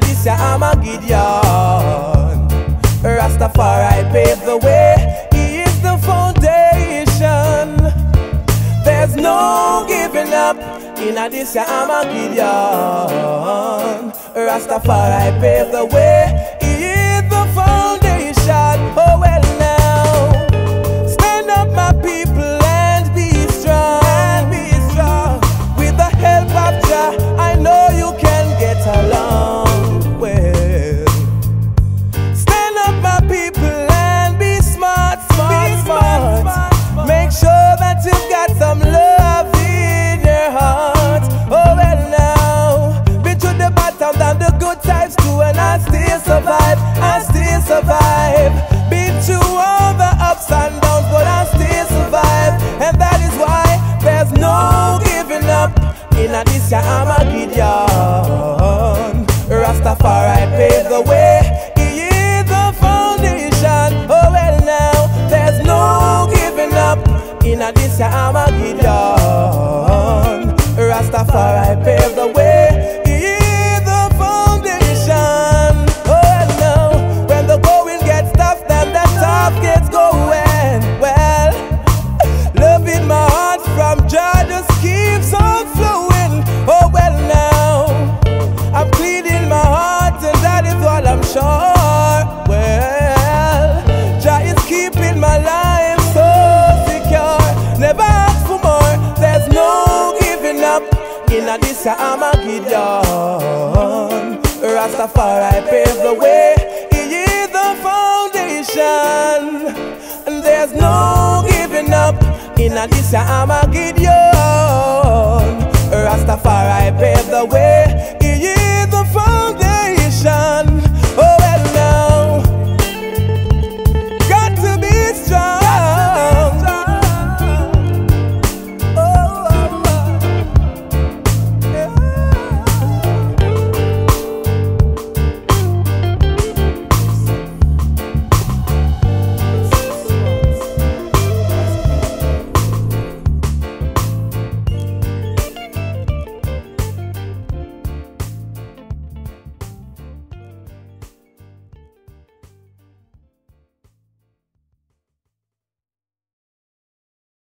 now this year Armageddon. Rastafari paved the way, he is the foundation. There's no giving up, in this year Armageddon. Rastafari paved the way, in a this year Armageddon. Rastafari paved the way. He is the foundation. Oh well now, there's no giving up in a this year Armageddon. Rastafari paved the way. Is my life so secure. Never ask for more. There's no giving up in a this Armageddon. Rastafari paved the way. He is the foundation. And there's no giving up in a this Armageddon. Rastafari paved the way.